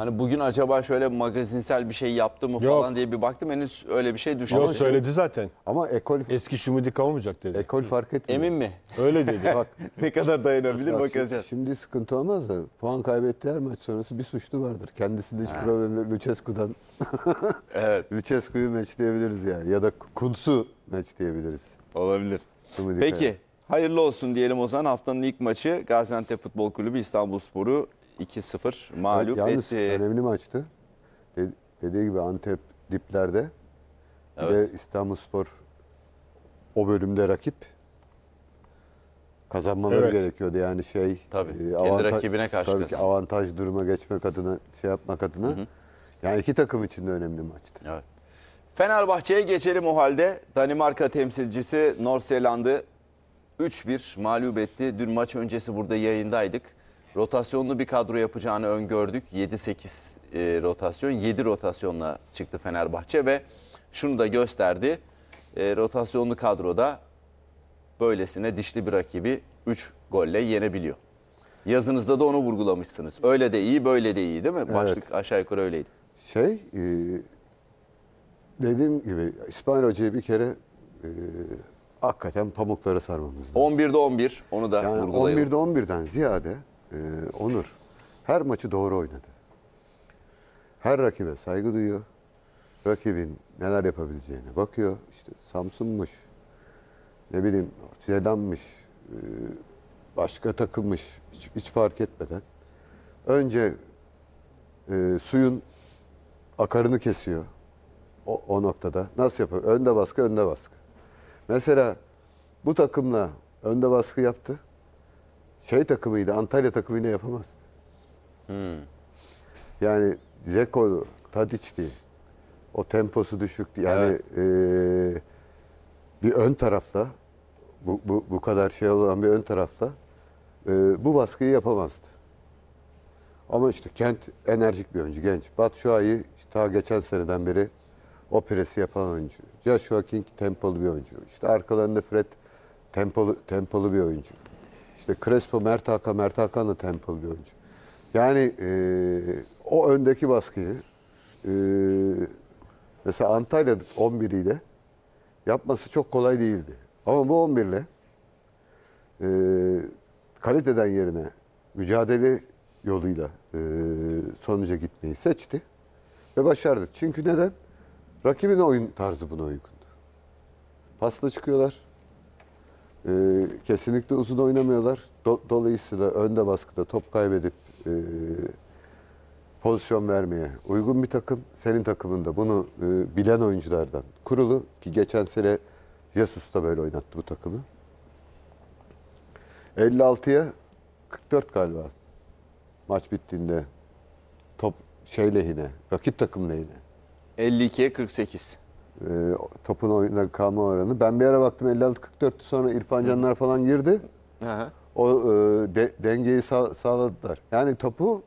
Hani bugün acaba şöyle magazinsel bir şey yaptı mı Yok. falan diye bir baktım. Henüz öyle bir şey düşünmedim. Yok söyledi zaten. Ama ekol, Eski Şumudi kalmayacak dedi. ekol fark etmiyor. Emin mi? Öyle dedi. Bak, ne kadar dayanabilir bak bakacağız. şimdi, şimdi sıkıntı olmaz da puan kaybettiği her maç sonrası bir suçlu vardır. Kendisinde hiç problem yok. Lucescu'dan Evet Lucescu'yu meç diyebiliriz yani. Ya da Kuntz'u meç diyebiliriz. olabilir. Şumudi Peki hayırlı olsun diyelim o zaman. Haftanın ilk maçı Gaziantep Futbol Kulübü İstanbulspor'u 2-0 mağlup Yalnız etti. önemli maçtı. De- dediği gibi Antep diplerde. Evet. de İstanbulspor o bölümde rakip. Kazanmaları Evet. gerekiyordu yani şey. Tabii, kendi rakibine karşı tabii ki avantaj duruma geçmek adına şey yapmak adına. Yani iki takım için de önemli maçtı. Evet. Fenerbahçe'ye geçelim o halde. Danimarka temsilcisi Norseland'ı 3-1 mağlup etti. Dün maç öncesi burada yayındaydık. Rotasyonlu bir kadro yapacağını öngördük. 7-8 e, rotasyon, 7 rotasyonla çıktı Fenerbahçe ve şunu da gösterdi. E, rotasyonlu kadroda böylesine dişli bir rakibi 3 golle yenebiliyor. Yazınızda da onu vurgulamışsınız. Öyle de iyi, böyle de iyi değil mi? Başlık aşağı yukarı öyleydi. Şey e, dediğim gibi İsmail Hoca'yı bir kere e, hakikaten pamuklara sarmamız lazım. 11'de 11 onu da Yani vurgulayalım. 11'de 11'den ziyade e, Onur her maçı doğru oynadı. Her rakibe saygı duyuyor. Rakibin neler yapabileceğine bakıyor. İşte Samsun'muş, ne bileyim Zedan'mış, e, başka takımmış hiç, hiç fark etmeden. Önce e, suyun akarını kesiyor o, o noktada. Nasıl yapıyor? Önde baskı, önde baskı. Mesela bu takımla önde baskı yaptı. Şey takımıyla, Antalya takımıyla yapamazdı. Yani Zeko'lu, Tadiç'ti. O temposu düşüktü. Yani eee, bir ön tarafta, bu, bu, bu kadar şey olan bir ön tarafta eee, bu baskıyı yapamazdı. Ama işte Kent enerjik bir oyuncu, genç. Batu Şua'yı işte ta geçen seneden beri o presi yapan oyuncu. Joshua King tempolu bir oyuncu. İşte arkalarında Fred tempolu, tempolu bir oyuncu. İşte Crespo, Mert Hakan, Mert Hakan da bir oyuncu. Yani eee, o öndeki baskıyı eee, mesela Antalya 11 ile yapması çok kolay değildi. Ama bu 11 ile eee, kaliteden yerine mücadele yoluyla eee, sonuca gitmeyi seçti ve başardı. Çünkü neden? Rakibin oyun tarzı buna uygundu. Pasla çıkıyorlar. Eee, kesinlikle uzun oynamıyorlar. Do- dolayısıyla önde baskıda top kaybedip eee, pozisyon vermeye uygun bir takım. Senin takımında bunu eee, bilen oyunculardan kurulu ki geçen sene Jesus da böyle oynattı bu takımı. 56'ya 44 galiba maç bittiğinde top şey lehine, rakip takım lehine. 52'ye 48. Ee, topun oyunda kalma oranı. Ben bir ara baktım 56-44 sonra İrfan Canlar falan girdi. Hı. O e, de- dengeyi sağ- sağladılar. Yani topu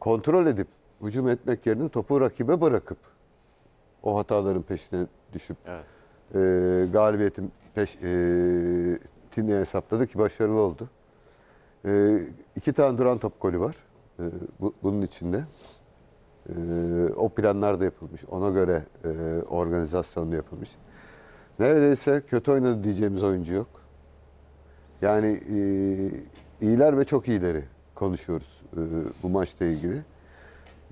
kontrol edip hücum etmek yerine topu rakibe bırakıp o hataların peşine düşüp Evet. e, galibiyetin peş, e, tini hesapladı ki başarılı oldu. E, iki tane duran top golü var e, bu, bunun içinde. E, o planlar da yapılmış. Ona göre e, organizasyon da yapılmış. Neredeyse kötü oynadı diyeceğimiz oyuncu yok. Yani e, iyiler ve çok iyileri konuşuyoruz e, bu maçla ilgili.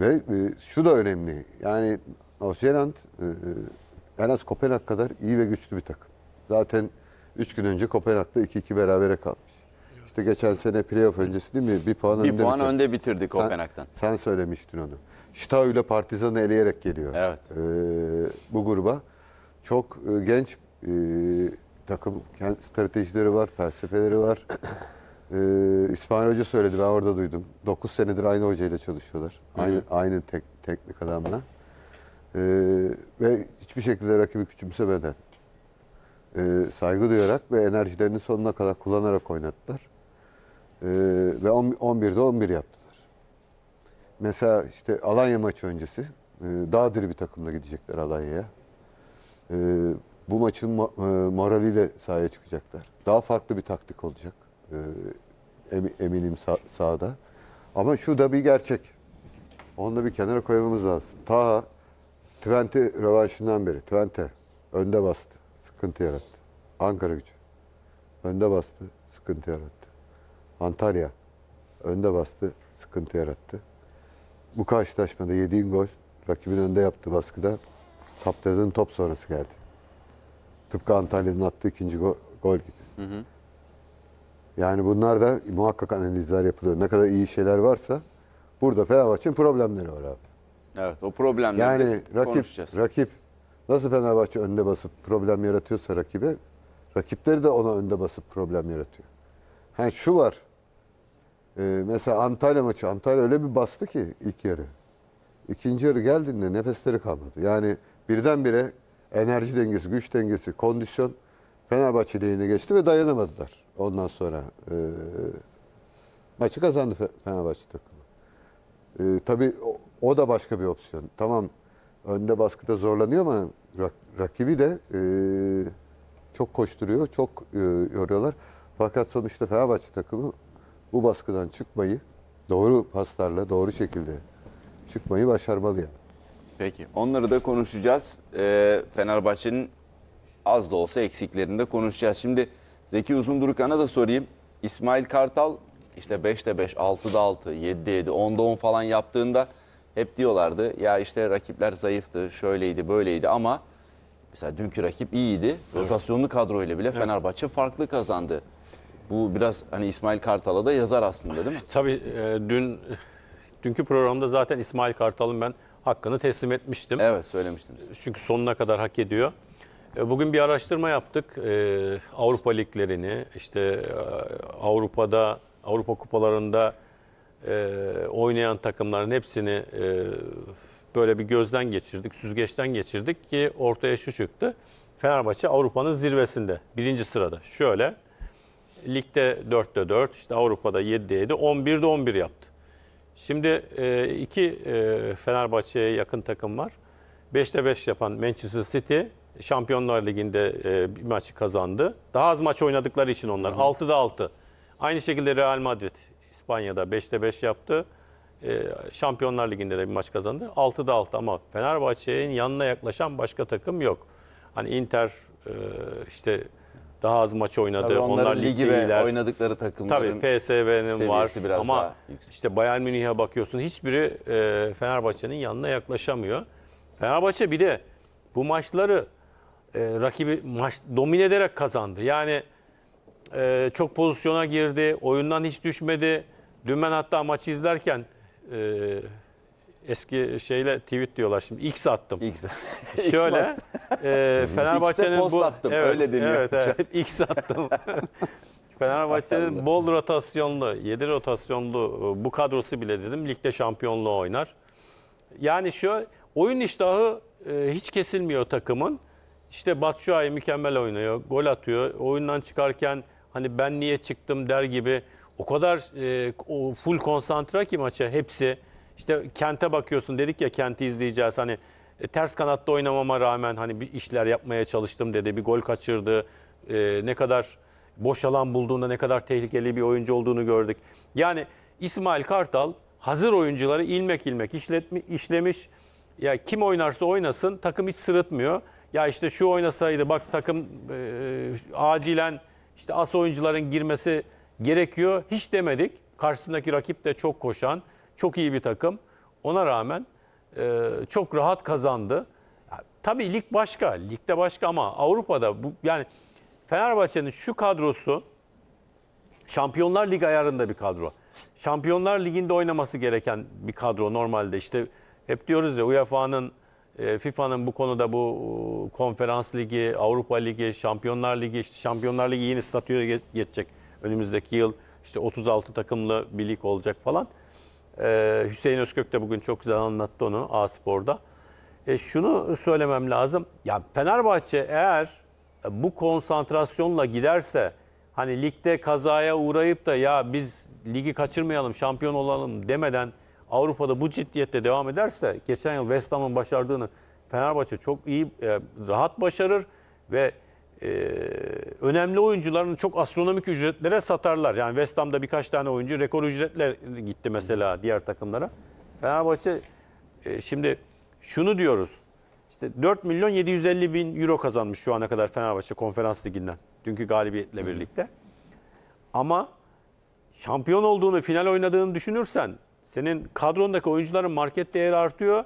Ve e, şu da önemli. Yani Nordsjælland e, en az Kopenhag kadar iyi ve güçlü bir takım. Zaten 3 gün önce Kopenhag'da 2-2 berabere kalmış. İşte geçen sene playoff öncesi değil mi? Bir puan Bir önde puan biten. önde bitirdi Sen- Kopenhag'dan. Sen söylemiştin onu. Stau ile Partizan'ı eleyerek geliyor. Evet. Ee, bu gruba. Çok e, genç e, takım kendi stratejileri var, felsefeleri var. Ee, İsmail Hoca söyledi, ben orada duydum. 9 senedir aynı hocayla çalışıyorlar. Aynı aynı tek, teknik adamla. Ee, ve hiçbir şekilde rakibi küçümsemeden, e, saygı duyarak ve enerjilerini sonuna kadar kullanarak oynattılar. Ee, ve on- 11'de 11 yaptılar. Mesela işte Alanya maçı öncesi e, daha diri bir takımla gidecekler Alanya'ya. E, bu maçın mo- e, moraliyle sahaya çıkacaklar. Daha farklı bir taktik olacak. E, emi- eminim sa- sahada. Ama şu da bir gerçek. Onu da bir kenara koymamız lazım. Taha Twente rövanşından beri Twente önde bastı. Sıkıntı yarattı. Ankara gücü önde bastı. Sıkıntı yarattı. Antalya önde bastı. Sıkıntı yarattı. Bu karşılaşmada yediğin gol rakibin önde yaptığı baskıda kaptırdığın top sonrası geldi. Tıpkı Antalya'nın attığı ikinci go- gol gibi. Yani bunlar da muhakkak analizler yapılıyor. Ne kadar iyi şeyler varsa burada Fenerbahçe'nin problemleri var abi. Evet o problemleri Yani rakip rakip nasıl Fenerbahçe önde basıp problem yaratıyorsa rakibe, rakipleri de ona önde basıp problem yaratıyor. Ha şu var. Ee, mesela Antalya maçı. Antalya öyle bir bastı ki ilk yarı. İkinci yarı geldiğinde nefesleri kalmadı. Yani birdenbire enerji dengesi, güç dengesi, kondisyon Fenerbahçe lehine geçti ve dayanamadılar. Ondan sonra e, maçı kazandı Fe- Fenerbahçe takımı. Ee, tabii o, o da başka bir opsiyon. Tamam önde baskıda zorlanıyor ama rak- rakibi de e, çok koşturuyor, çok e, yoruyorlar. Fakat sonuçta Fenerbahçe takımı bu baskıdan çıkmayı doğru paslarla, doğru şekilde çıkmayı başarmalı yani. Peki onları da konuşacağız. Ee, Fenerbahçe'nin az da olsa eksiklerini de konuşacağız. Şimdi Zeki Uzundurkan'a da sorayım. İsmail Kartal işte 5'te 5, 6'da 6, 7'de 7, 10'da 10 falan yaptığında hep diyorlardı ya işte rakipler zayıftı, şöyleydi, böyleydi ama mesela dünkü rakip iyiydi. Rotasyonlu kadroyla bile Fenerbahçe farklı kazandı. Bu biraz hani İsmail Kartal'a da yazar aslında değil mi? Tabii e, dün dünkü programda zaten İsmail Kartal'ın ben hakkını teslim etmiştim. Evet söylemiştiniz. Çünkü sonuna kadar hak ediyor. E, Bugün bir araştırma yaptık. E, Avrupa liglerini, işte e, Avrupa'da, Avrupa kupalarında e, oynayan takımların hepsini e, böyle bir gözden geçirdik, süzgeçten geçirdik ki ortaya şu çıktı. Fenerbahçe Avrupa'nın zirvesinde, birinci sırada. Şöyle, ligde 4'te 4, işte Avrupa'da 7'de 7, 11'de 11 yaptı. Şimdi e, iki e, Fenerbahçe'ye yakın takım var. 5'te 5 yapan Manchester City Şampiyonlar Ligi'nde e, bir maçı kazandı. Daha az maç oynadıkları için onlar. 6'da 6. Aynı şekilde Real Madrid İspanya'da 5'te 5 yaptı. E, Şampiyonlar Ligi'nde de bir maç kazandı. 6'da 6 ama Fenerbahçe'nin yanına yaklaşan başka takım yok. Hani Inter e, işte daha az maç oynadı. Tabii onlar onların ligi ligde ve iyiler. oynadıkları takımların Tabii PSV'nin var seviyesi biraz ama daha yüksek. işte Bayern Münih'e bakıyorsun hiçbiri e, Fenerbahçe'nin yanına yaklaşamıyor. Fenerbahçe bir de bu maçları e, rakibi maç domine ederek kazandı. Yani e, çok pozisyona girdi, oyundan hiç düşmedi. Dün ben hatta maçı izlerken e, eski şeyle tweet diyorlar şimdi X attım. ilk Şöyle e, Fenerbahçe'nin post bu attım, öyle deniyor. Evet evet X attım. Fenerbahçe'nin bol rotasyonlu, 7 rotasyonlu e, bu kadrosu bile dedim ligde şampiyonluğu oynar. Yani şu oyun iştahı e, hiç kesilmiyor takımın. İşte Batshuayi mükemmel oynuyor, gol atıyor. Oyundan çıkarken hani ben niye çıktım der gibi o kadar e, o full konsantre ki maça hepsi. İşte Kent'e bakıyorsun dedik ya Kent'i izleyeceğiz hani e, ters kanatta oynamama rağmen hani bir işler yapmaya çalıştım dedi. Bir gol kaçırdı. E, ne kadar boş alan bulduğunda ne kadar tehlikeli bir oyuncu olduğunu gördük. Yani İsmail Kartal hazır oyuncuları ilmek ilmek işletmi, işlemiş. Ya kim oynarsa oynasın takım hiç sırıtmıyor. Ya işte şu oynasaydı bak takım e, acilen işte as oyuncuların girmesi gerekiyor. Hiç demedik. Karşısındaki rakip de çok koşan, çok iyi bir takım. Ona rağmen e, çok rahat kazandı. Tabii lig başka, ligde başka ama Avrupa'da bu yani Fenerbahçe'nin şu kadrosu Şampiyonlar Ligi ayarında bir kadro. Şampiyonlar Ligi'nde oynaması gereken bir kadro normalde. İşte hep diyoruz ya UEFA'nın, e, FIFA'nın bu konuda bu e, konferans ligi, Avrupa Ligi, Şampiyonlar Ligi, işte Şampiyonlar Ligi yeni statüye ge- geçecek. Önümüzdeki yıl işte 36 takımlı bir lig olacak falan. Ee, Hüseyin Özkök de bugün çok güzel anlattı onu A-Spor'da. E, şunu söylemem lazım. Ya Fenerbahçe eğer bu konsantrasyonla giderse hani ligde kazaya uğrayıp da ya biz ligi kaçırmayalım, şampiyon olalım demeden Avrupa'da bu ciddiyette devam ederse geçen yıl West Ham'ın başardığını Fenerbahçe çok iyi e, rahat başarır ve e, önemli oyuncularını çok astronomik ücretlere satarlar. Yani West Ham'da birkaç tane oyuncu rekor ücretle gitti mesela diğer takımlara. Fenerbahçe e, şimdi şunu diyoruz. İşte 4 milyon 750 bin euro kazanmış şu ana kadar Fenerbahçe konferans liginden. Dünkü galibiyetle birlikte. Ama şampiyon olduğunu, final oynadığını düşünürsen senin kadrondaki oyuncuların market değeri artıyor.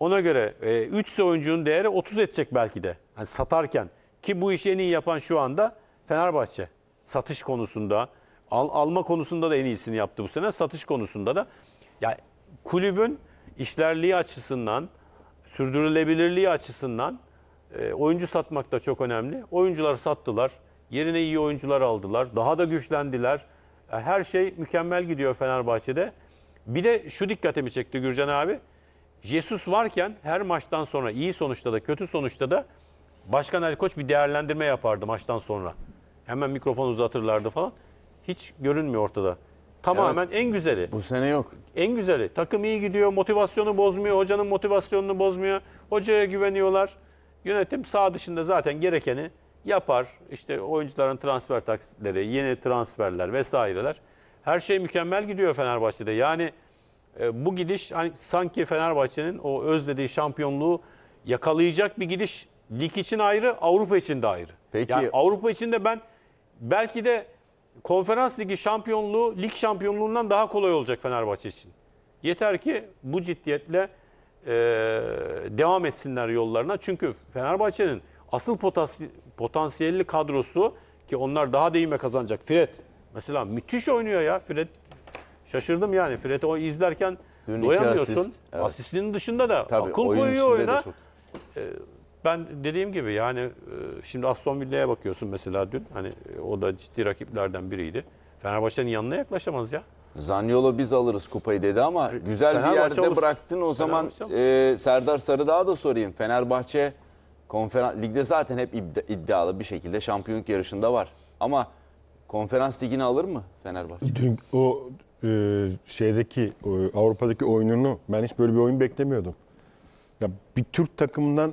Ona göre 3 ise oyuncunun değeri 30 edecek belki de. Yani satarken ki bu işi en iyi yapan şu anda Fenerbahçe. Satış konusunda, al, alma konusunda da en iyisini yaptı bu sene. Satış konusunda da ya kulübün işlerliği açısından, sürdürülebilirliği açısından e, oyuncu satmak da çok önemli. Oyuncuları sattılar. Yerine iyi oyuncular aldılar. Daha da güçlendiler. E, Her şey mükemmel gidiyor Fenerbahçe'de. Bir de şu dikkatimi çekti Gürcan abi. Jesus varken her maçtan sonra iyi sonuçta da kötü sonuçta da Başkan Ali Koç bir değerlendirme yapardı maçtan sonra. Hemen mikrofon uzatırlardı falan. Hiç görünmüyor ortada. Tamamen en güzeli. Bu sene yok. En güzeli. Takım iyi gidiyor, motivasyonu bozmuyor, hocanın motivasyonunu bozmuyor. Hocaya güveniyorlar. Yönetim sağ dışında zaten gerekeni yapar. İşte oyuncuların transfer taksitleri, yeni transferler vesaireler. Her şey mükemmel gidiyor Fenerbahçe'de. Yani e, bu gidiş hani sanki Fenerbahçe'nin o özlediği şampiyonluğu yakalayacak bir gidiş. Lig için ayrı, Avrupa için de ayrı. Peki- Yani Avrupa için de ben belki de konferans ligi şampiyonluğu lig şampiyonluğundan daha kolay olacak Fenerbahçe için. Yeter ki bu ciddiyetle e, devam etsinler yollarına. Çünkü Fenerbahçe'nin asıl potas- potansiyelli kadrosu ki onlar daha da ivme kazanacak. Fred mesela müthiş oynuyor ya Fred. Şaşırdım yani. Fred'i o izlerken Dün doyamıyorsun. asist, evet. Asistinin dışında da Tabii akıl oyun koyuyor oyuna. çok. Ben dediğim gibi yani e, şimdi Aston Villa'ya bakıyorsun mesela dün. Hani e, o da ciddi rakiplerden biriydi. Fenerbahçe'nin yanına yaklaşamaz ya. Zaniolo biz alırız kupayı dedi ama güzel bir yerde alır. bıraktın. O zaman e, Serdar Sarıdağ'a da sorayım. Fenerbahçe konferans ligde zaten hep iddia- iddialı bir şekilde şampiyonluk yarışında var. Ama konferans ligini alır mı Fenerbahçe? Dün o e, şeydeki o, Avrupa'daki oyununu ben hiç böyle bir oyun beklemiyordum. Ya bir Türk takımından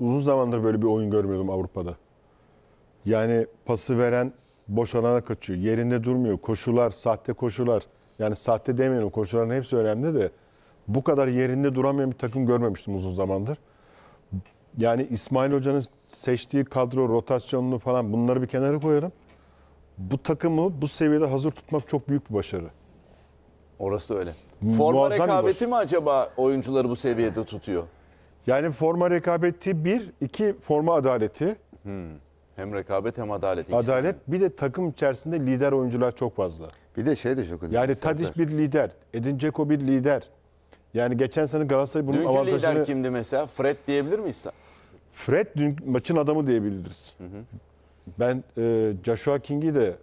uzun zamandır böyle bir oyun görmüyordum Avrupa'da. Yani pası veren boş alana kaçıyor. Yerinde durmuyor. Koşular, sahte koşular. Yani sahte demeyelim koşuların hepsi önemli de bu kadar yerinde duramayan bir takım görmemiştim uzun zamandır. Yani İsmail Hoca'nın seçtiği kadro, rotasyonunu falan bunları bir kenara koyarım. Bu takımı bu seviyede hazır tutmak çok büyük bir başarı. Orası da öyle. Forma rekabeti mi acaba oyuncuları bu seviyede tutuyor? Yani forma rekabeti bir, iki forma adaleti. Hem rekabet hem adalet. ikisi. Adalet bir de takım içerisinde lider oyuncular çok fazla. Bir de şey de çok önemli. Yani Tadic bir lider, Edin Dzeko bir lider. Yani geçen sene Galatasaray bunun Dünkü avantajını... lider kimdi mesela? Fred diyebilir miyiz? Fred dün maçın adamı diyebiliriz. Ben e, Joshua King'i de